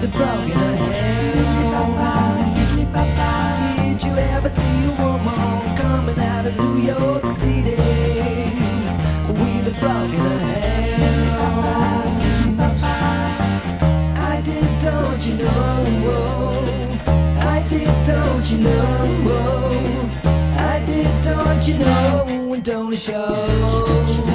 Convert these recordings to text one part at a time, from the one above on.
the frog in her hand. Giggly papa, did you ever see a woman coming out of New York City with a frog in her hand? I did, don't you know? I did, don't you know? I did, don't you know? And don't show.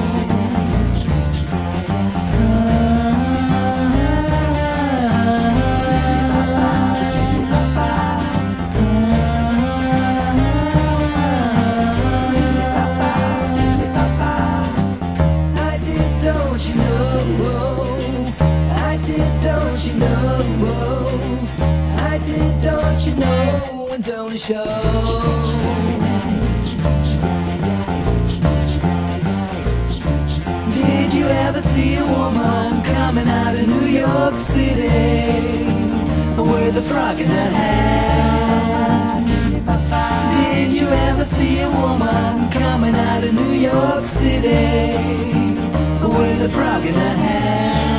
Did, you know? And don't show? Did you ever see a woman coming out of New York City with a frog in her hair? Did you ever see a woman coming out of New York City with a frog in her hair?